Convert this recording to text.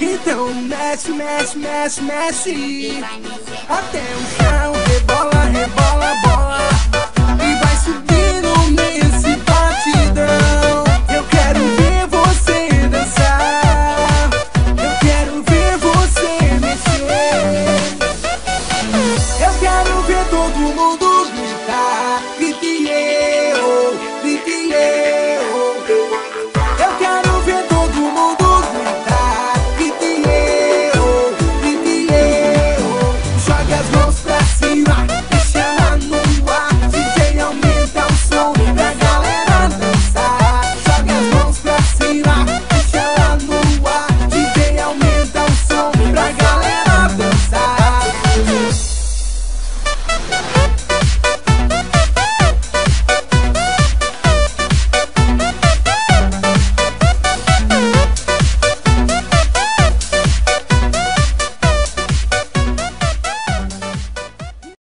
Então mexe, mexe, mexe, mexe. Até o chão, rebola.